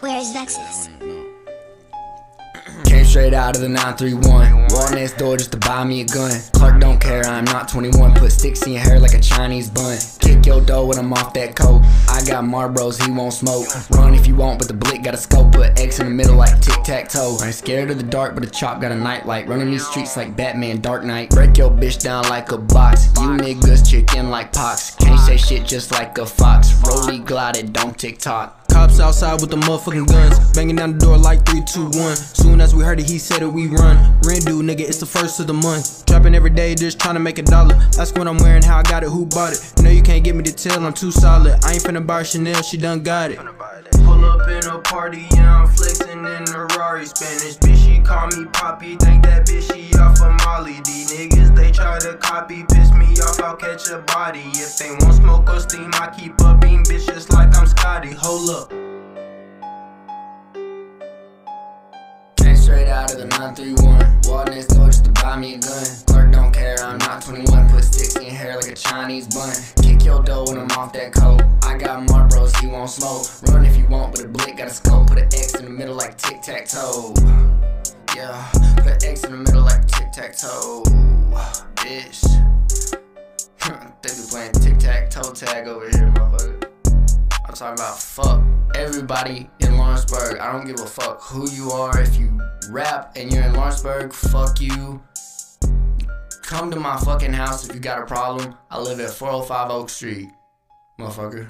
Where's Vexus? Came straight out of the 931. Walk next door just to buy me a gun. Clark don't care, I'm not 21. Put sticks in your hair like a Chinese bun. Kick your dough when I'm off that coat. I got Marlboros, he won't smoke. Run if you want, but the blick got a scope. Put X in the middle like tic tac toe. I ain't scared of the dark, but the chop got a night light. Running these streets like Batman Dark Knight. Break your bitch down like a box. You niggas chicken like pox. Can't say shit just like a fox. Rolly glided, don't TikTok. Outside with the motherfucking guns. Banging down the door like 3, 2, 1. Soon as we heard it, he said it, we run. Rent due, nigga, it's the first of the month. Trapping every day, just trying to make a dollar. That's what I'm wearing, how I got it, who bought it. No, you can't get me to tell, I'm too solid. I ain't finna buy Chanel, she done got it. Pull up in a party, yeah, I'm flexing in a Rari. Spanish bitch, she call me Poppy. Think that bitch, she off of Molly. These niggas, they try to copy, piss me off, I'll catch a body. If they want smoke or steam, I keep a beam, bitch, just like I'm Scotty. Hold up. Out of the 931. Walk next door just to buy me a gun. Clerk don't care, I'm not 21. Put sticks in hair like a Chinese bun. Kick your dough when I'm off that coat. I got Marlboros, he won't smoke. Run if you want, but the blick got a scope. Put an X in the middle like tic tac toe. Yeah, put an X in the middle like tic tac toe. Bitch. they be playing tic tac toe tag over here, motherfucker. I'm talking about fuck everybody in Lawrenceburg. I don't give a fuck who you are. If you rap and you're in Lawrenceburg, fuck you. Come to my fucking house if you got a problem. I live at 405 Oak Street, motherfucker.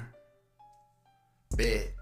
Bet.